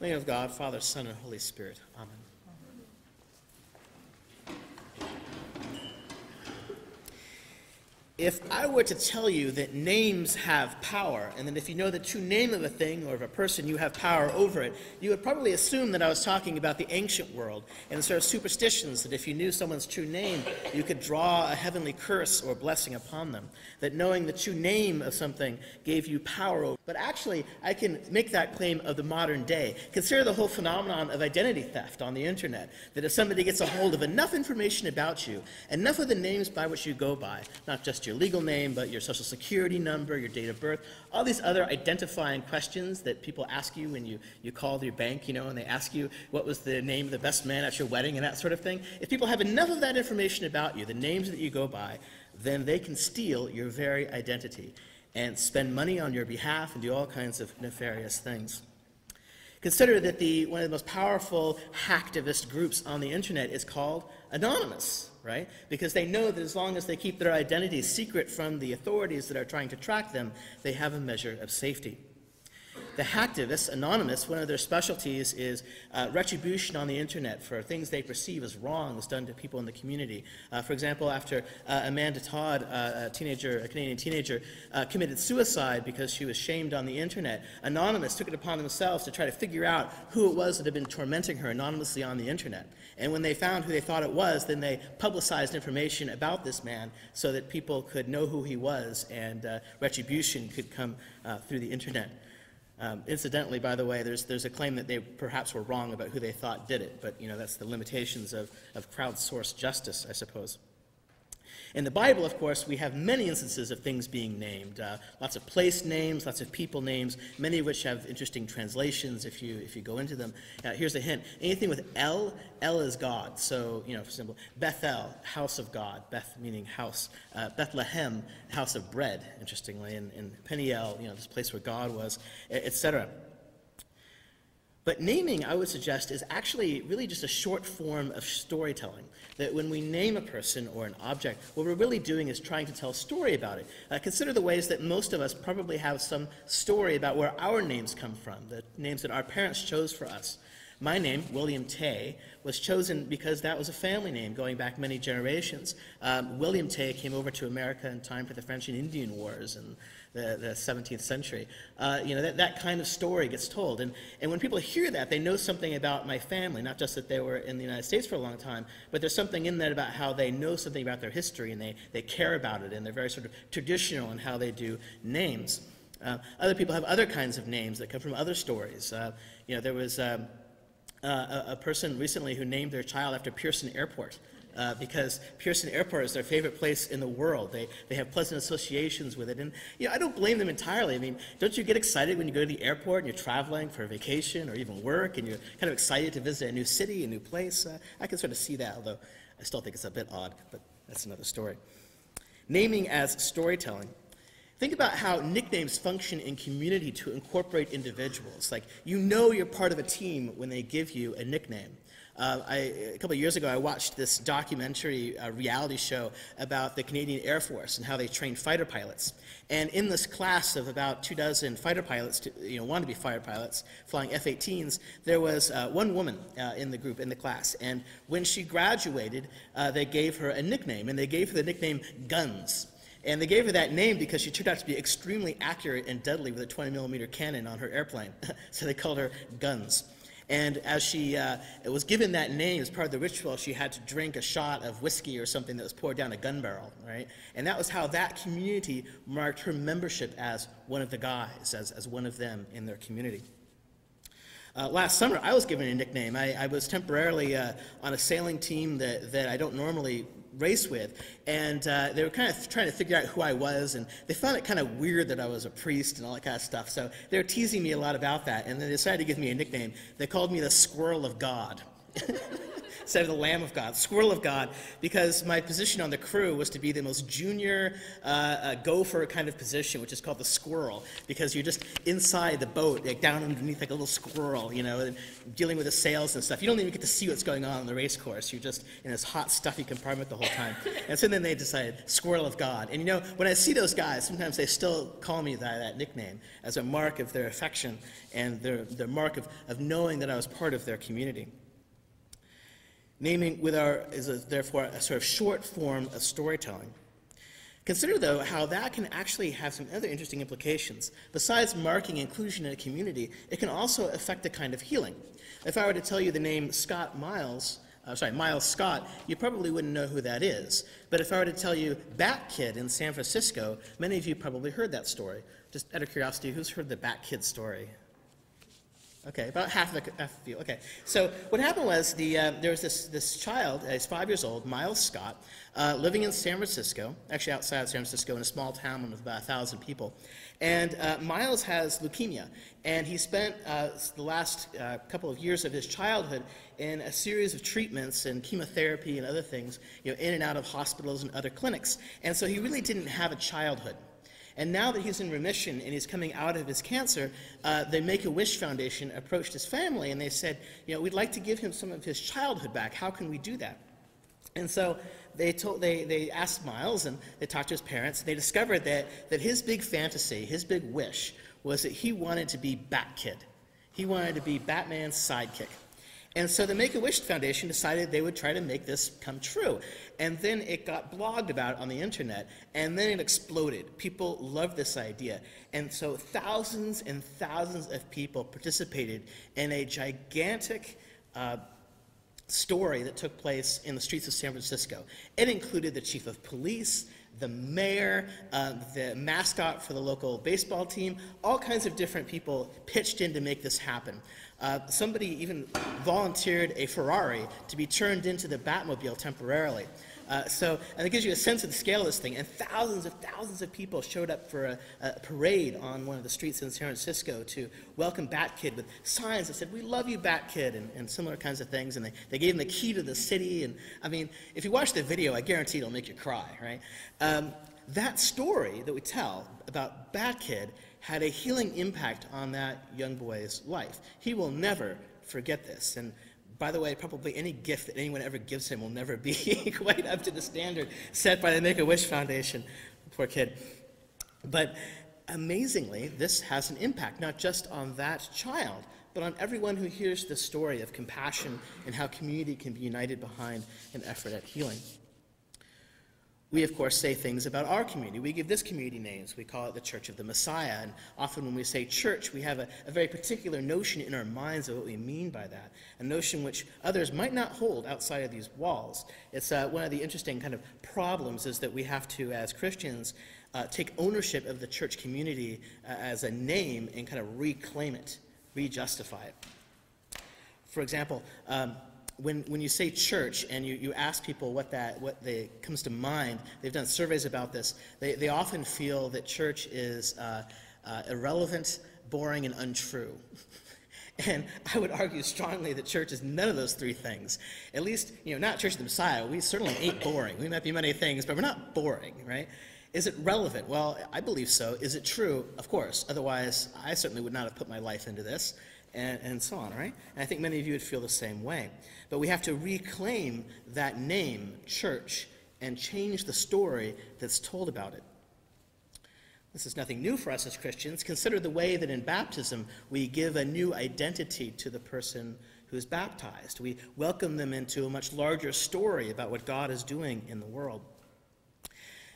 Name of God, Father, Son, and Holy Spirit. Amen. If I were to tell you that names have power, and that if you know the true name of a thing or of a person, you have power over it, you would probably assume that I was talking about the ancient world and the sort of superstitions that if you knew someone's true name, you could draw a heavenly curse or blessing upon them. That knowing the true name of something gave you power over. But actually, I can make that claim of the modern day. Consider the whole phenomenon of identity theft on the internet. That if somebody gets a hold of enough information about you, enough of the names by which you go by, not just your legal name, but your social security number, your date of birth, all these other identifying questions that people ask you when you, you call your bank, you know, and they ask you what was the name of the best man at your wedding and that sort of thing. If people have enough of that information about you, the names that you go by, then they can steal your very identity and spend money on your behalf and do all kinds of nefarious things. Consider that the, one of the most powerful hacktivist groups on the internet is called Anonymous right? Because they know that as long as they keep their identity secret from the authorities that are trying to track them, they have a measure of safety. The hacktivists, Anonymous, one of their specialties is uh, retribution on the internet for things they perceive as wrongs done to people in the community. Uh, for example, after uh, Amanda Todd, uh, a teenager, a Canadian teenager, uh, committed suicide because she was shamed on the internet, Anonymous took it upon themselves to try to figure out who it was that had been tormenting her anonymously on the internet. And when they found who they thought it was, then they publicized information about this man so that people could know who he was and uh, retribution could come through the internet. Um, incidentally, by the way, there's, there's a claim that they perhaps were wrong about who they thought did it, but you know, that's the limitations of, of crowdsourced justice, I suppose. In the Bible, of course, we have many instances of things being named. Uh, lots of place names, lots of people names, many of which have interesting translations if you, if you go into them. Uh, here's a hint. Anything with El, El is God. So, you know, for example, Bethel, house of God. Beth meaning house. Uh, Bethlehem, house of bread, interestingly. And, and Peniel, you know, this place where God was, etc. But naming, I would suggest, is actually really just a short form of storytelling. That when we name a person or an object, what we're really doing is trying to tell a story about it. Uh, consider the ways that most of us probably have some story about where our names come from, the names that our parents chose for us. My name, William Tay, was chosen because that was a family name going back many generations. Um, William Tay came over to America in time for the French and Indian Wars, and the, the 17th century. Uh, you know, that, that kind of story gets told. And, and when people hear that, they know something about my family, not just that they were in the United States for a long time, but there's something in that about how they know something about their history and they, they care about it and they're very sort of traditional in how they do names. Uh, other people have other kinds of names that come from other stories. Uh, you know, there was um, a, a person recently who named their child after Pearson Airport uh, because Pearson Airport is their favorite place in the world. They, they have pleasant associations with it. And you know, I don't blame them entirely. I mean, don't you get excited when you go to the airport and you're traveling for a vacation or even work and you're kind of excited to visit a new city, a new place? Uh, I can sort of see that, although I still think it's a bit odd, but that's another story. Naming as storytelling. Think about how nicknames function in community to incorporate individuals. Like, you know you're part of a team when they give you a nickname. Uh, I, a couple of years ago, I watched this documentary uh, reality show about the Canadian Air Force and how they train fighter pilots. And in this class of about two dozen fighter pilots, to, you know, want to be fighter pilots flying F-18s, there was uh, one woman uh, in the group, in the class. And when she graduated, uh, they gave her a nickname, and they gave her the nickname Guns. And they gave her that name because she turned out to be extremely accurate and deadly with a 20 millimeter cannon on her airplane. so they called her Guns. And as she uh, was given that name as part of the ritual, she had to drink a shot of whiskey or something that was poured down a gun barrel, right? And that was how that community marked her membership as one of the guys, as, as one of them in their community. Uh, last summer, I was given a nickname. I, I was temporarily uh, on a sailing team that, that I don't normally race with, and uh, they were kind of trying to figure out who I was, and they found it kind of weird that I was a priest and all that kind of stuff. So they were teasing me a lot about that, and they decided to give me a nickname. They called me the Squirrel of God. instead of the Lamb of God, Squirrel of God, because my position on the crew was to be the most junior uh, uh, gopher kind of position, which is called the squirrel, because you're just inside the boat, like down underneath like a little squirrel, you know, and dealing with the sails and stuff. You don't even get to see what's going on in the race course. You're just in this hot, stuffy compartment the whole time. And so then they decided, Squirrel of God. And you know, when I see those guys, sometimes they still call me that, that nickname as a mark of their affection and their, their mark of, of knowing that I was part of their community. Naming with our is a, therefore a sort of short form of storytelling. Consider, though, how that can actually have some other interesting implications. Besides marking inclusion in a community, it can also affect a kind of healing. If I were to tell you the name Scott Miles, uh, sorry, Miles Scott, you probably wouldn't know who that is. But if I were to tell you Bat Kid in San Francisco, many of you probably heard that story. Just out of curiosity, who's heard the Bat Kid story? Okay, about half of, the, half of you. Okay, so what happened was the, uh, there was this, this child, uh, he's five years old, Miles Scott, uh, living in San Francisco, actually outside of San Francisco in a small town with about a thousand people. And uh, Miles has leukemia, and he spent uh, the last uh, couple of years of his childhood in a series of treatments and chemotherapy and other things, you know, in and out of hospitals and other clinics. And so he really didn't have a childhood. And now that he's in remission and he's coming out of his cancer, uh, the Make-A-Wish Foundation approached his family and they said, you know, we'd like to give him some of his childhood back. How can we do that? And so they, told, they, they asked Miles and they talked to his parents. They discovered that, that his big fantasy, his big wish, was that he wanted to be Bat Kid. He wanted to be Batman's sidekick. And so the Make-A-Wish Foundation decided they would try to make this come true. And then it got blogged about on the internet, and then it exploded. People loved this idea. And so thousands and thousands of people participated in a gigantic uh, story that took place in the streets of San Francisco. It included the chief of police, the mayor, uh, the mascot for the local baseball team, all kinds of different people pitched in to make this happen. Uh, somebody even volunteered a Ferrari to be turned into the Batmobile temporarily. Uh, so, and it gives you a sense of the scale of this thing. And thousands of thousands of people showed up for a, a parade on one of the streets in San Francisco to welcome Bat Kid with signs that said, We love you, Bat Kid, and, and similar kinds of things. And they, they gave him the key to the city. And I mean, if you watch the video, I guarantee it'll make you cry, right? Um, that story that we tell about Bat Kid had a healing impact on that young boy's life. He will never forget this. And by the way, probably any gift that anyone ever gives him will never be quite up to the standard set by the Make-A-Wish Foundation. Poor kid. But amazingly, this has an impact, not just on that child, but on everyone who hears the story of compassion and how community can be united behind an effort at healing. We, of course, say things about our community. We give this community names. We call it the Church of the Messiah. And often when we say church, we have a, a, very particular notion in our minds of what we mean by that, a notion which others might not hold outside of these walls. It's uh, one of the interesting kind of problems is that we have to, as Christians, uh, take ownership of the church community uh, as a name and kind of reclaim it, re-justify it. For example, um, when, when you say church and you, you ask people what that what they, comes to mind, they've done surveys about this, they, they often feel that church is uh, uh, irrelevant, boring, and untrue. and I would argue strongly that church is none of those three things. At least, you know, not Church of the Messiah. We certainly ain't boring. We might be many things, but we're not boring, right? Is it relevant? Well, I believe so. Is it true? Of course. Otherwise, I certainly would not have put my life into this and, and so on, right? And I think many of you would feel the same way. But we have to reclaim that name, church, and change the story that's told about it. This is nothing new for us as Christians. Consider the way that in baptism we give a new identity to the person who's baptized. We welcome them into a much larger story about what God is doing in the world.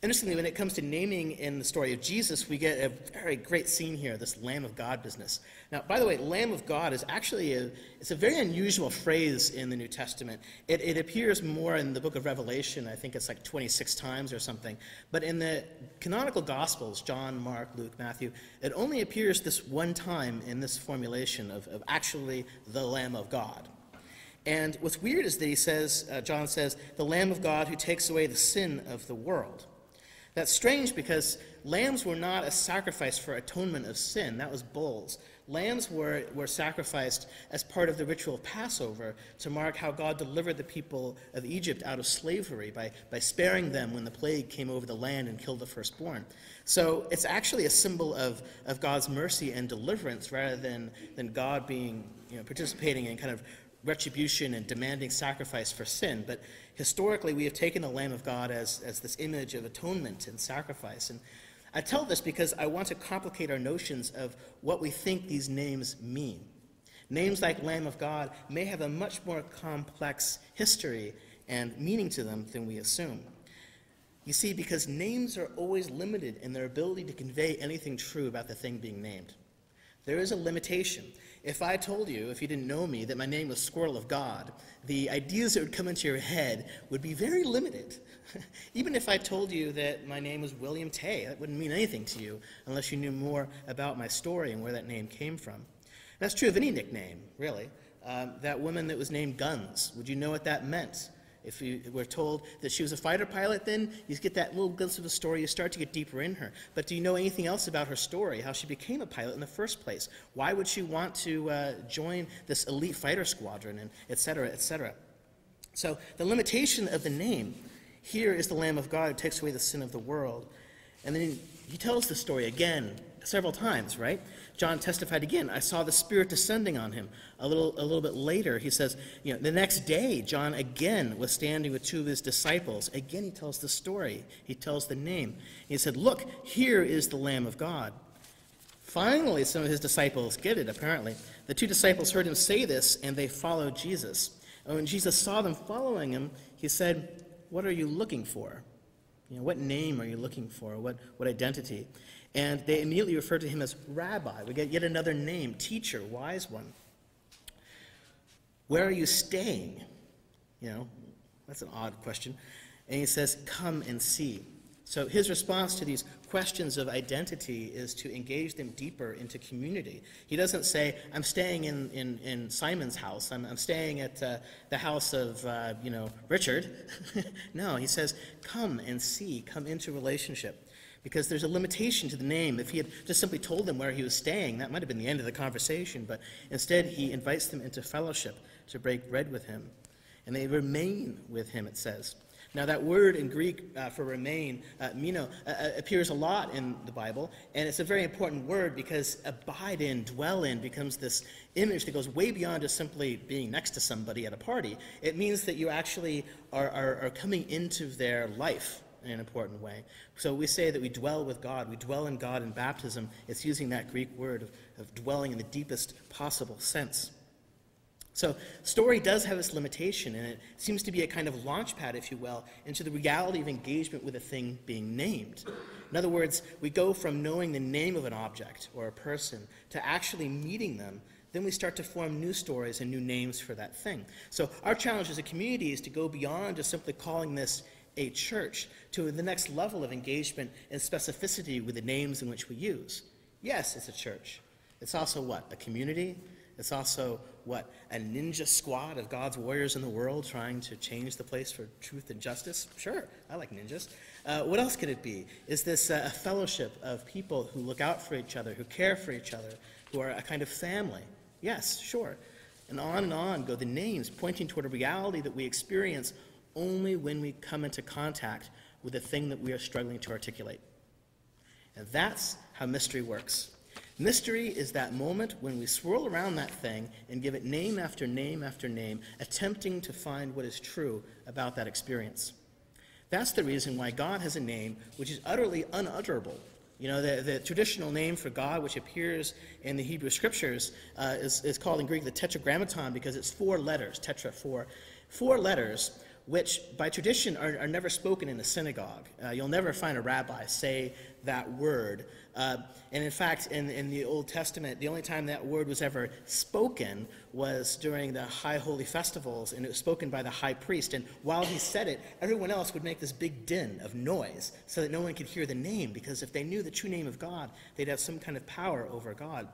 Interestingly, when it comes to naming in the story of Jesus, we get a very great scene here, this Lamb of God business. Now, by the way, Lamb of God is actually a, it's a very unusual phrase in the New Testament. It, it appears more in the book of Revelation. I think it's like 26 times or something. But in the canonical Gospels, John, Mark, Luke, Matthew, it only appears this one time in this formulation of, of actually the Lamb of God. And what's weird is that he says, uh, John says, the Lamb of God who takes away the sin of the world. That's strange because lambs were not a sacrifice for atonement of sin, that was bulls. Lambs were, were sacrificed as part of the ritual of Passover to mark how God delivered the people of Egypt out of slavery by, by sparing them when the plague came over the land and killed the firstborn. So it's actually a symbol of, of God's mercy and deliverance rather than, than God being, you know, participating in kind of retribution and demanding sacrifice for sin. But historically, we have taken the Lamb of God as, as this image of atonement and sacrifice. And I tell this because I want to complicate our notions of what we think these names mean. Names like Lamb of God may have a much more complex history and meaning to them than we assume. You see, because names are always limited in their ability to convey anything true about the thing being named. There is a limitation. If I told you, if you didn't know me, that my name was Squirrel of God, the ideas that would come into your head would be very limited. Even if I told you that my name was William Tay, that wouldn't mean anything to you unless you knew more about my story and where that name came from. That's true of any nickname, really. Um, that woman that was named Guns, would you know what that meant? If you were told that she was a fighter pilot, then you get that little glimpse of the story, you start to get deeper in her. But do you know anything else about her story, how she became a pilot in the first place? Why would she want to uh, join this elite fighter squadron, and et cetera, et cetera? So the limitation of the name here is the Lamb of God who takes away the sin of the world. And then he tells the story again several times, right? John testified again, I saw the Spirit descending on him. A little, a little bit later, he says, you know, the next day, John again was standing with two of his disciples. Again, he tells the story. He tells the name. He said, Look, here is the Lamb of God. Finally, some of his disciples get it, apparently. The two disciples heard him say this, and they followed Jesus. And when Jesus saw them following him, he said, what are you looking for? You know, what name are you looking for? What, what identity? And they immediately refer to him as rabbi. We get yet another name, teacher, wise one. Where are you staying? You know, that's an odd question. And he says, Come and see. So his response to these questions of identity is to engage them deeper into community. He doesn't say, I'm staying in, in, in Simon's house, I'm, I'm staying at uh, the house of, uh, you know, Richard. no, he says, come and see, come into relationship. Because there's a limitation to the name. If he had just simply told them where he was staying, that might have been the end of the conversation. But instead, he invites them into fellowship to break bread with him. And they remain with him, it says. Now, that word in Greek uh, for remain, uh, meno, uh, uh, appears a lot in the Bible, and it's a very important word because abide in, dwell in, becomes this image that goes way beyond just simply being next to somebody at a party. It means that you actually are, are, are coming into their life in an important way. So we say that we dwell with God, we dwell in God in baptism. It's using that Greek word of, of dwelling in the deepest possible sense. So story does have its limitation, and it seems to be a kind of launch pad, if you will, into the reality of engagement with a thing being named. In other words, we go from knowing the name of an object or a person to actually meeting them. Then we start to form new stories and new names for that thing. So our challenge as a community is to go beyond just simply calling this a church to the next level of engagement and specificity with the names in which we use. Yes, it's a church. It's also what? A community, it's also what? A ninja squad of God's warriors in the world trying to change the place for truth and justice? Sure, I like ninjas. Uh, what else could it be? Is this uh, a fellowship of people who look out for each other, who care for each other, who are a kind of family? Yes, sure. And on and on go the names pointing toward a reality that we experience only when we come into contact with the thing that we are struggling to articulate. And that's how mystery works. Mystery is that moment when we swirl around that thing and give it name after name after name, attempting to find what is true about that experience. That's the reason why God has a name which is utterly unutterable. You know, the, the traditional name for God, which appears in the Hebrew scriptures, uh, is, is called in Greek the tetragrammaton because it's four letters, tetra, four. Four letters which by tradition are, are never spoken in a synagogue. Uh, you'll never find a rabbi say that word. Uh, and in fact, in, in the Old Testament, the only time that word was ever spoken was during the high holy festivals, and it was spoken by the high priest. And while he said it, everyone else would make this big din of noise so that no one could hear the name, because if they knew the true name of God, they'd have some kind of power over God.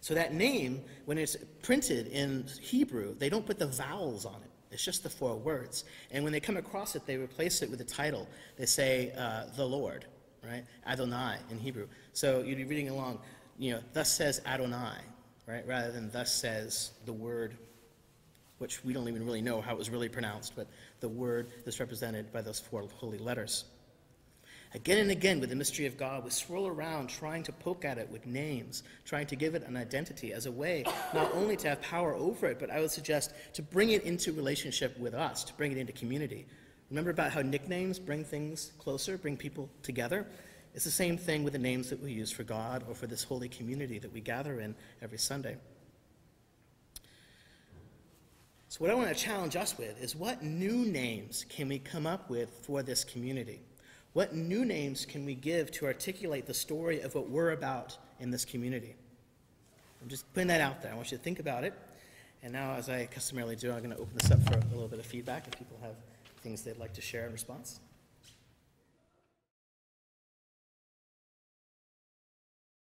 So that name, when it's printed in Hebrew, they don't put the vowels on it. It's just the four words. And when they come across it, they replace it with a title. They say, uh, the Lord, right? Adonai in Hebrew. So you'd be reading along, you know, thus says Adonai, right? Rather than thus says the word, which we don't even really know how it was really pronounced, but the word is represented by those four holy letters. Again and again, with the mystery of God, we swirl around trying to poke at it with names, trying to give it an identity as a way not only to have power over it, but I would suggest to bring it into relationship with us, to bring it into community. Remember about how nicknames bring things closer, bring people together? It's the same thing with the names that we use for God or for this holy community that we gather in every Sunday. So, what I want to challenge us with is what new names can we come up with for this community? What new names can we give to articulate the story of what we're about in this community? I'm just putting that out there. I want you to think about it. And now, as I customarily do, I'm going to open this up for a little bit of feedback if people have things they'd like to share in response.